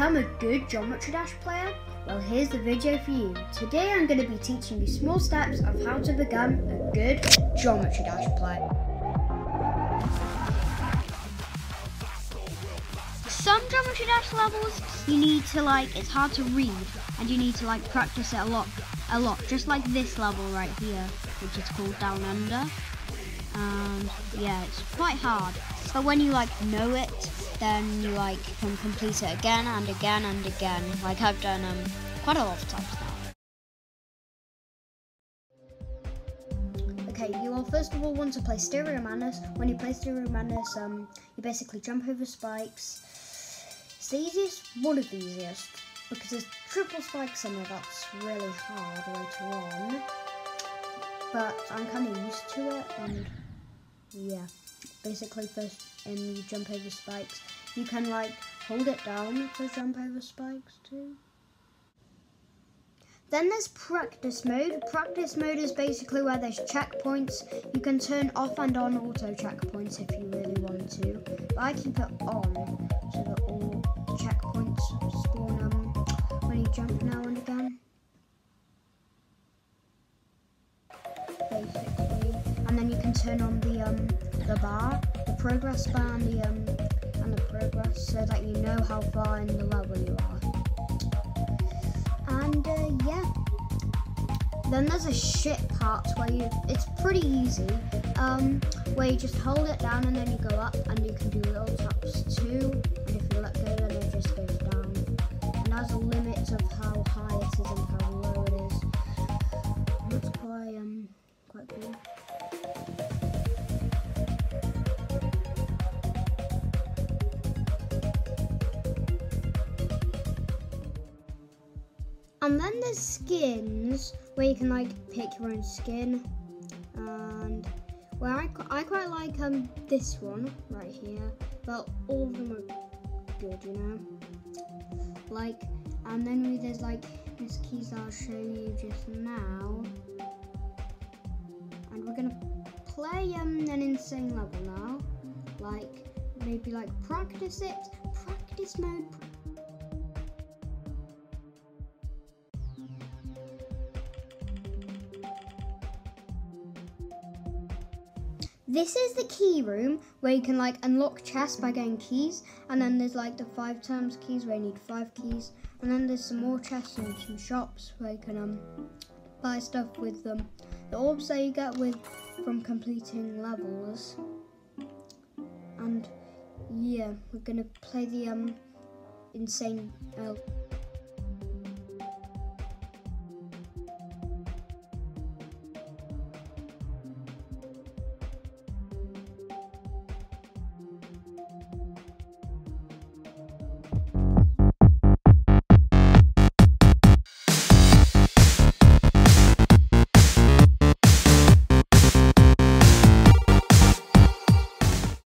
become a good Geometry Dash player? Well, here's the video for you. Today I'm going to be teaching you small steps of how to become a good Geometry Dash player. Some Geometry Dash levels you need to like, it's hard to read and you need to like practice it a lot, a lot. Just like this level right here, which is called Down Under. And yeah, it's quite hard. But when you like know it, then you like can complete it again and again and again. Like I've done um quite a lot of times now. Okay, you will first of all want to play Stereo Madness. When you play Stereo Madness, um, you basically jump over spikes. It's the easiest, one of the easiest, because there's triple spikes in there that's really hard later on. But I'm kind of used to it, and yeah basically first and you jump over spikes. You can like hold it down to jump over spikes too. Then there's practice mode. Practice mode is basically where there's checkpoints. You can turn off and on auto checkpoints if you really want to. But I keep it on so that And then you can turn on the um, the bar, the progress bar and the, um, and the progress so that you know how far in the level you are. And uh, yeah, then there's a ship part where you, it's pretty easy, um, where you just hold it down and then you go up and you can do little taps too. And if you let go then it just goes down. And there's a limit of how high it is and how low it is. That's quite, um, quite cool. And then there's skins where you can like pick your own skin. And where I, I quite like um this one right here. But all of them are good, you know. Like, and then we, there's like these keys I'll show you just now. And we're gonna play um an insane level now. Like maybe like practice it, practice mode. This is the key room where you can like unlock chests by getting keys, and then there's like the five times keys where you need five keys, and then there's some more chests and some shops where you can um buy stuff with them. The orbs that you get with from completing levels, and yeah, we're gonna play the um insane. Uh,